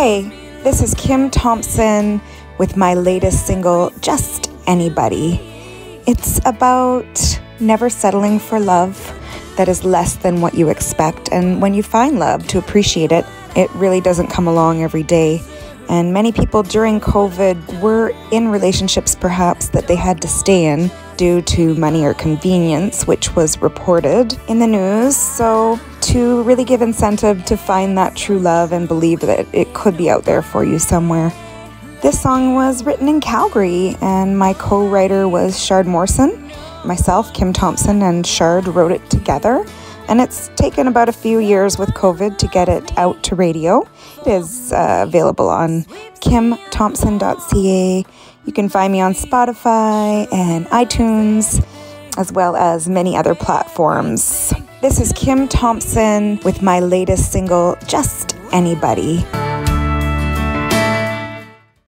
Hey, this is Kim Thompson with my latest single, Just Anybody. It's about never settling for love that is less than what you expect. And when you find love, to appreciate it, it really doesn't come along every day. And many people during COVID were in relationships perhaps that they had to stay in due to money or convenience, which was reported in the news. So, to really give incentive to find that true love and believe that it could be out there for you somewhere. This song was written in Calgary, and my co writer was Shard Morrison. Myself, Kim Thompson, and Shard wrote it together. And it's taken about a few years with COVID to get it out to radio. It is uh, available on kimthompson.ca. You can find me on Spotify and iTunes, as well as many other platforms. This is Kim Thompson with my latest single, Just Anybody.